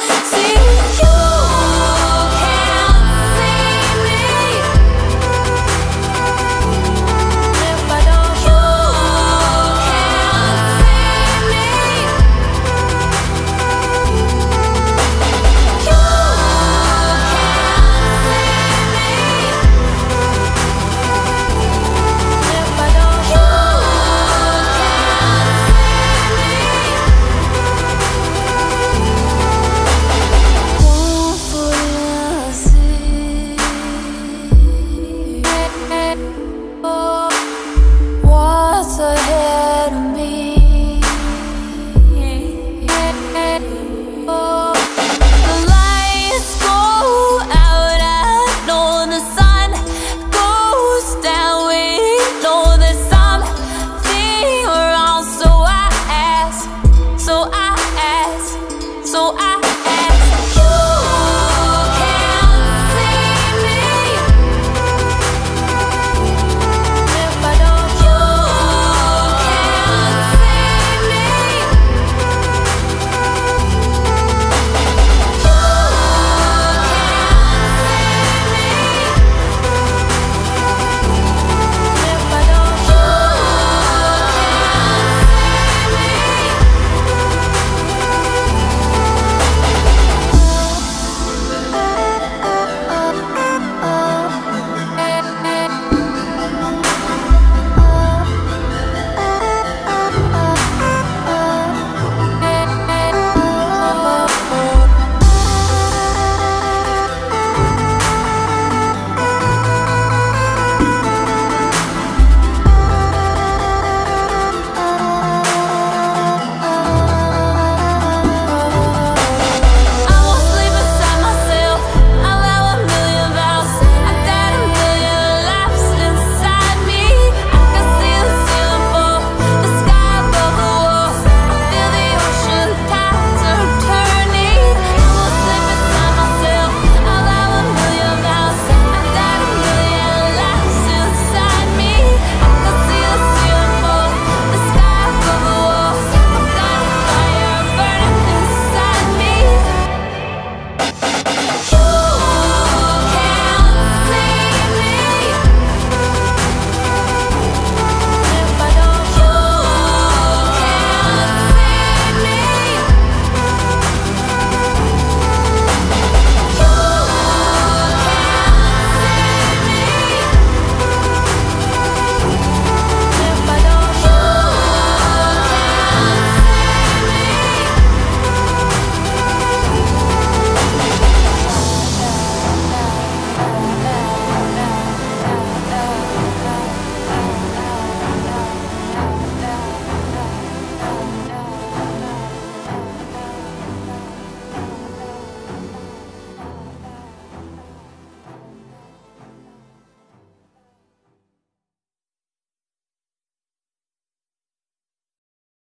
see. So I